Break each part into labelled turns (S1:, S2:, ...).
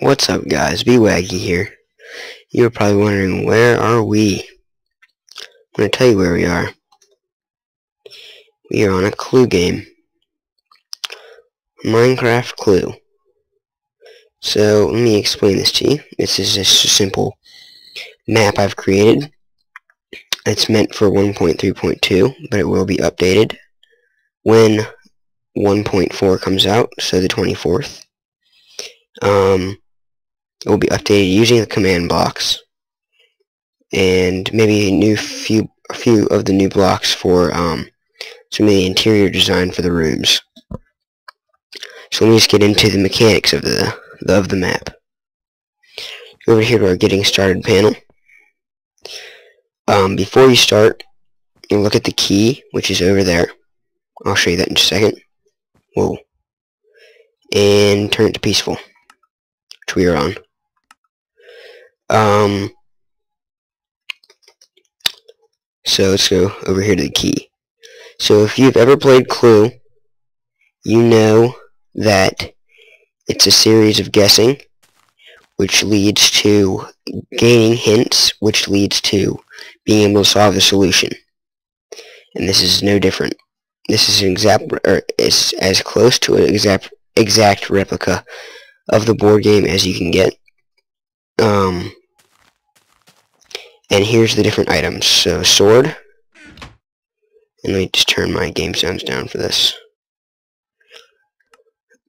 S1: What's up guys, BWaggy here. You're probably wondering, where are we? I'm going to tell you where we are. We are on a clue game. Minecraft Clue. So, let me explain this to you. This is just a simple map I've created. It's meant for 1.3.2, but it will be updated when 1.4 comes out, so the 24th. Um, will be updated using the command blocks and maybe a new few a few of the new blocks for um, some of the interior design for the rooms. So let me just get into the mechanics of the of the map. Over here to our getting started panel. Um, before you start, you look at the key, which is over there. I'll show you that in a second. Whoa. And turn it to peaceful, which we are on. Um, so let's go over here to the key. So if you've ever played Clue, you know that it's a series of guessing, which leads to gaining hints, which leads to being able to solve the solution. And this is no different. This is an exact, or is as close to an exact, exact replica of the board game as you can get. Um, and here's the different items. So, sword. And let me just turn my game sounds down for this.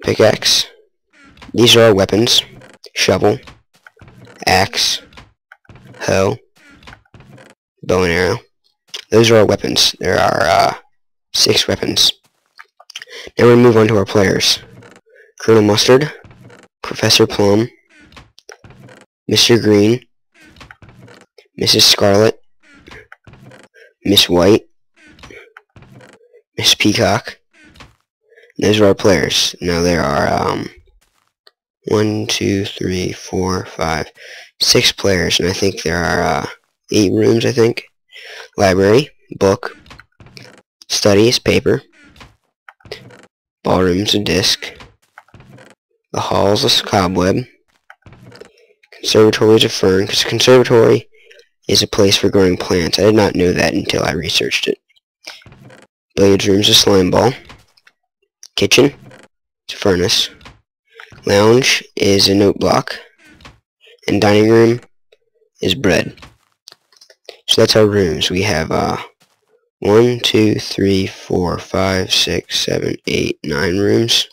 S1: Pickaxe. These are our weapons. Shovel. Axe. Hoe. Bow and arrow. Those are our weapons. There are uh, six weapons. Now we move on to our players. Colonel Mustard. Professor Plum. Mr. Green, Mrs. Scarlet, Miss White, Miss Peacock. Those are our players. Now there are um, one, two, three, four, five, six players, and I think there are uh, eight rooms. I think library, book, studies, paper, ballroom's a disc, the hall's a cobweb. Conservatory is a fern, because a conservatory is a place for growing plants. I did not know that until I researched it. Billiards room is a slime ball. Kitchen is a furnace. Lounge is a note block. And dining room is bread. So that's our rooms. We have uh, one, two, three, four, five, six, seven, eight, nine rooms.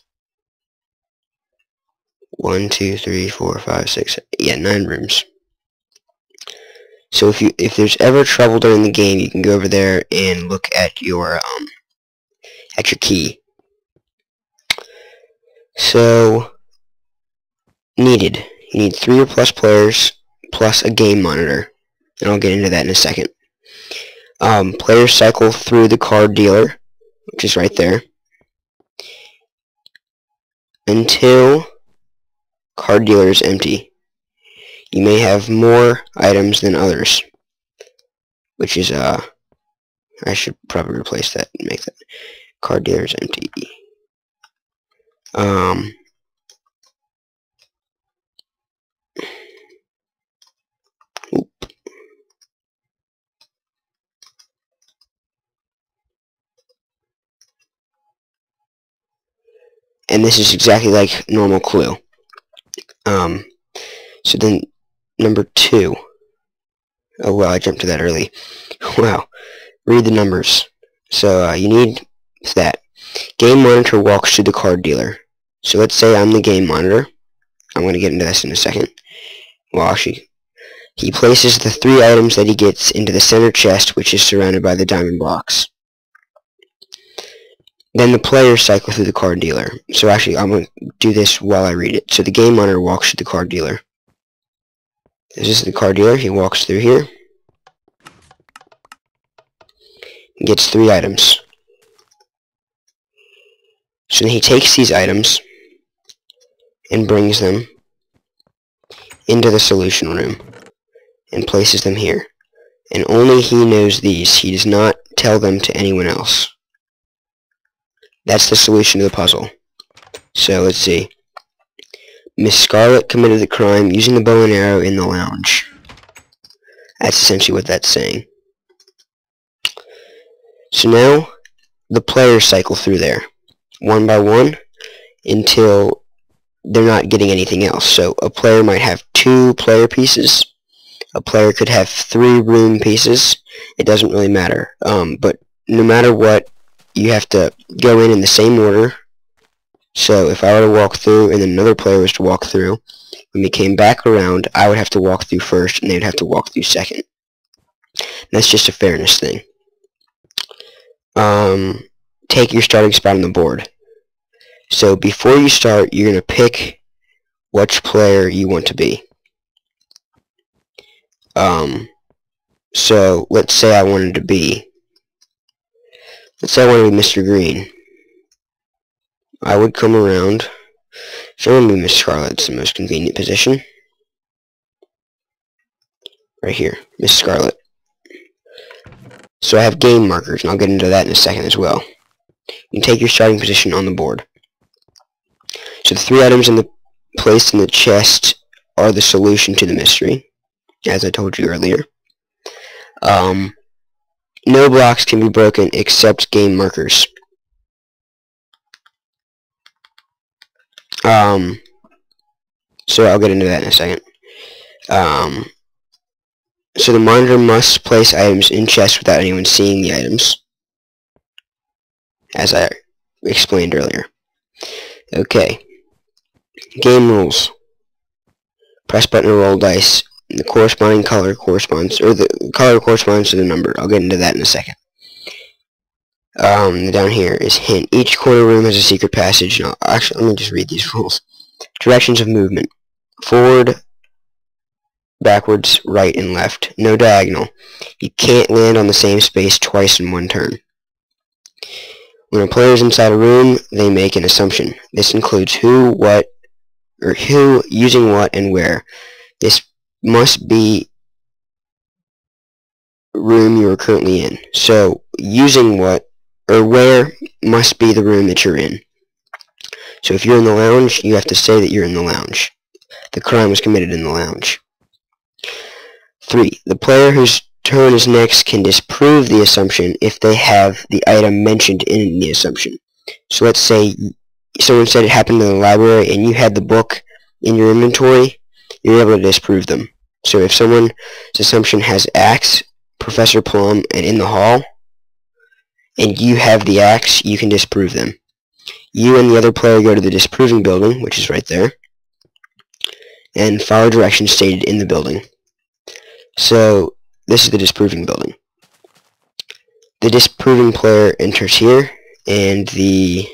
S1: One, two, three, four, five, six, yeah, nine rooms. So if you if there's ever trouble during the game, you can go over there and look at your um at your key. So needed. You need three or plus players plus a game monitor. And I'll get into that in a second. Um, players cycle through the card dealer, which is right there, until card dealer is empty. You may have more items than others, which is, uh, I should probably replace that and make that card dealer is empty. Um, and this is exactly like normal clue. Um, so then number two. Oh wow, I jumped to that early. wow. Read the numbers. So uh, you need that. Game monitor walks to the card dealer. So let's say I'm the game monitor. I'm going to get into this in a second. Well, actually, he places the three items that he gets into the center chest, which is surrounded by the diamond blocks. Then the players cycle through the card dealer. So actually, I'm going to do this while I read it. So the game runner walks to the card dealer. This is the card dealer. He walks through here. He gets three items. So then he takes these items and brings them into the solution room and places them here. And only he knows these. He does not tell them to anyone else. That's the solution to the puzzle. So let's see. Miss Scarlet committed the crime using the bow and arrow in the lounge. That's essentially what that's saying. So now, the players cycle through there, one by one, until they're not getting anything else. So a player might have two player pieces. A player could have three room pieces. It doesn't really matter. Um, but no matter what, you have to go in in the same order. So if I were to walk through and another player was to walk through, when we came back around, I would have to walk through first and they'd have to walk through second. And that's just a fairness thing. Um, take your starting spot on the board. So before you start, you're going to pick which player you want to be. Um, so let's say I wanted to be, let's say I want to be Mr. Green. I would come around, so I want to be Miss Scarlet, it's the most convenient position. Right here, Miss Scarlet. So I have game markers, and I'll get into that in a second as well. You take your starting position on the board. So the three items in the placed in the chest are the solution to the mystery, as I told you earlier. Um, no blocks can be broken except game markers. Um, so I'll get into that in a second. Um, so the monitor must place items in chests without anyone seeing the items, as I explained earlier. Okay. Game rules. Press button to roll dice. The corresponding color corresponds, or the color corresponds to the number. I'll get into that in a second. Um, down here is hint. Each corner room has a secret passage. No, actually, let me just read these rules. Directions of movement. Forward, backwards, right, and left. No diagonal. You can't land on the same space twice in one turn. When a player is inside a room, they make an assumption. This includes who, what, or who, using what, and where. This must be room you are currently in. So, using what, or where, must be the room that you're in. So if you're in the lounge, you have to say that you're in the lounge. The crime was committed in the lounge. 3. The player whose turn is next can disprove the assumption if they have the item mentioned in the assumption. So let's say someone said it happened in the library and you had the book in your inventory, you're able to disprove them. So if someone's assumption has axe, Professor Plum, and in the hall, and you have the axe, you can disprove them. You and the other player go to the disproving building, which is right there, and follow directions stated in the building. So this is the disproving building. The disproving player enters here, and the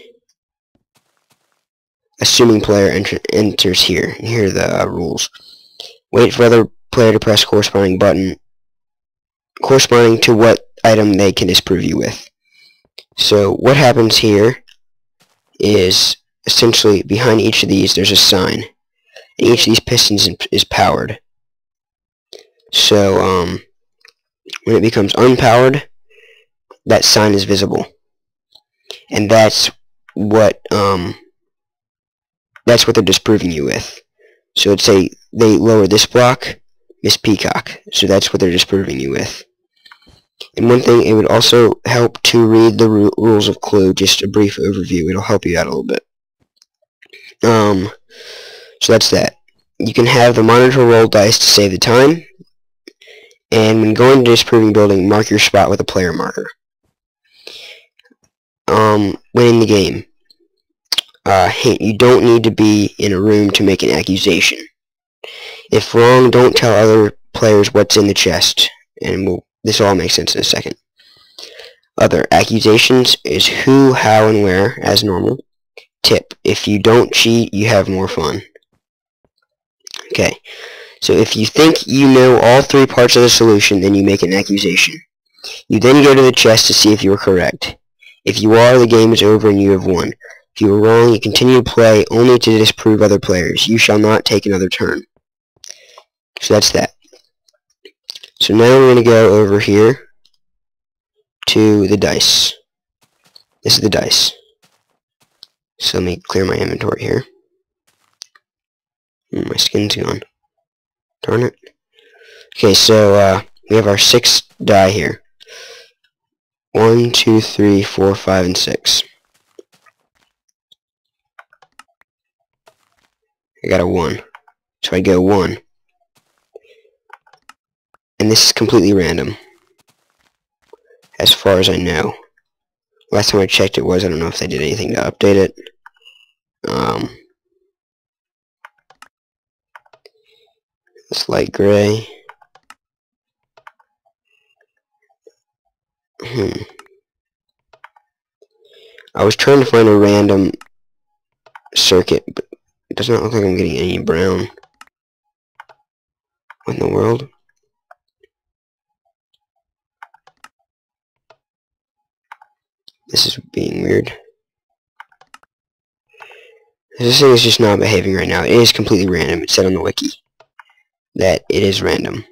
S1: assuming player enter enters here. Here are the uh, rules. Wait for other player to press corresponding button corresponding to what item they can disprove you with. So what happens here is essentially behind each of these there's a sign. And each of these pistons is powered. So, um, when it becomes unpowered, that sign is visible. And that's what, um, that's what they're disproving you with. So let's say they lower this block, Miss Peacock. So that's what they're disproving you with. And one thing, it would also help to read the rules of Clue, just a brief overview. It'll help you out a little bit. Um, so that's that. You can have the monitor roll dice to save the time. And when going to disproving building, mark your spot with a player marker. Um, winning the game. Uh, hint, you don't need to be in a room to make an accusation. If wrong, don't tell other players what's in the chest, and we'll, this all makes sense in a second. Other accusations is who, how, and where, as normal. Tip, if you don't cheat, you have more fun. Okay, so if you think you know all three parts of the solution, then you make an accusation. You then go to the chest to see if you are correct. If you are, the game is over and you have won. You are wrong, you continue to play only to disprove other players. You shall not take another turn. So that's that. So now we're going to go over here to the dice. This is the dice. So let me clear my inventory here. my skin's gone. Darn it. Okay, so uh, we have our six die here. One, two, three, four, five, and six. I got a one. So I go one. And this is completely random. As far as I know. Last time I checked it was, I don't know if they did anything to update it. Um, it's light gray. Hmm. I was trying to find a random circuit, but it does not look like I'm getting any brown. What in the world? This is being weird. This thing is just not behaving right now. It is completely random. It said on the wiki that it is random.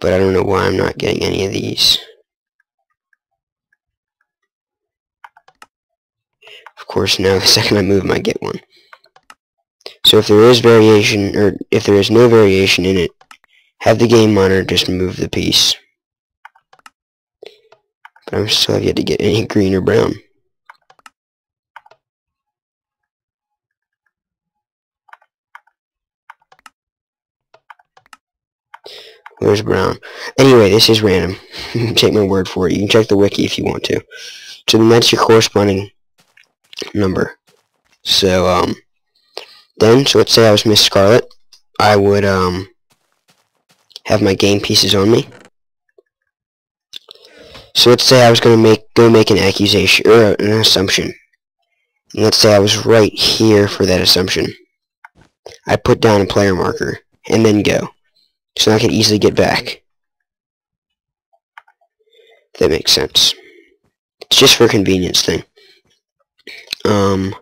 S1: But I don't know why I'm not getting any of these. Of course, now the second I move, I might get one. So if there is variation, or if there is no variation in it, have the game monitor just move the piece. But I'm still have yet to get any green or brown. Where's brown? Anyway, this is random. Take my word for it. You can check the wiki if you want to. So that's your corresponding number. So, um, then, so let's say I was Miss Scarlet. I would, um, have my game pieces on me. So let's say I was going to make go make an accusation or an assumption. And let's say I was right here for that assumption. I put down a player marker and then go. So I can easily get back. If that makes sense. It's just for convenience thing. Um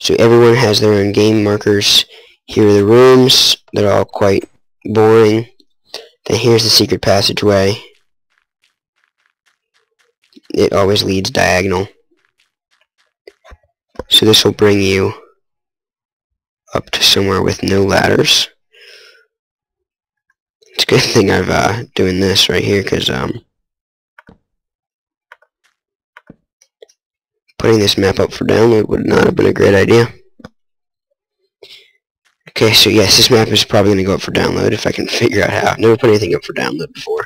S1: so everyone has their own game markers. Here are the rooms. They're all quite boring. Then here's the secret passageway. It always leads diagonal. So this will bring you up to somewhere with no ladders. It's a good thing I've uh, doing this right here because um, putting this map up for download would not have been a great idea. Okay, so yes, this map is probably going to go up for download if I can figure out how. I've never put anything up for download before.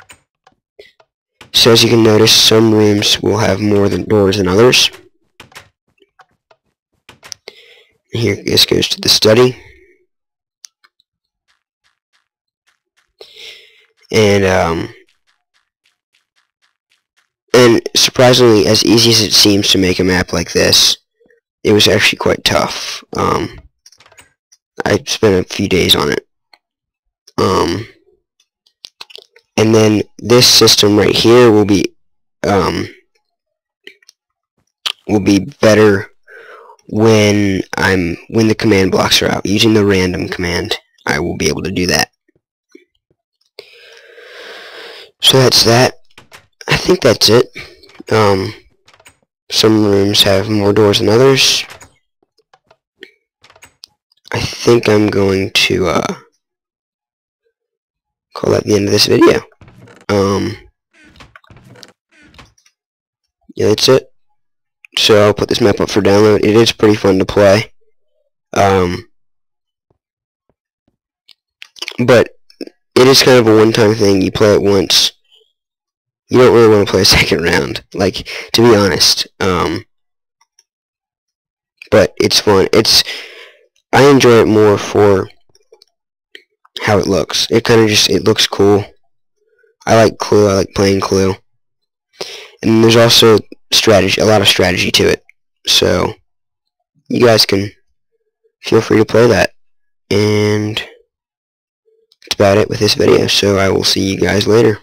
S1: So as you can notice, some rooms will have more than doors than others. Here, this goes to the study. And, um, and surprisingly, as easy as it seems to make a map like this, it was actually quite tough. Um, I spent a few days on it. Um, and then this system right here will be um, will be better when I'm when the command blocks are out. Using the random command, I will be able to do that. So that's that. I think that's it. Um, some rooms have more doors than others. I think I'm going to uh, call that the end of this video. Um, yeah, that's it. So I'll put this map up for download. It is pretty fun to play. Um, but it is kind of a one-time thing. You play it once. You don't really want to play a second round. Like, to be honest. Um, but it's fun. It's I enjoy it more for how it looks. It kind of just, it looks cool. I like Clue, I like playing Clue. And there's also strategy, a lot of strategy to it. So, you guys can feel free to play that. And that's about it with this video, so I will see you guys later.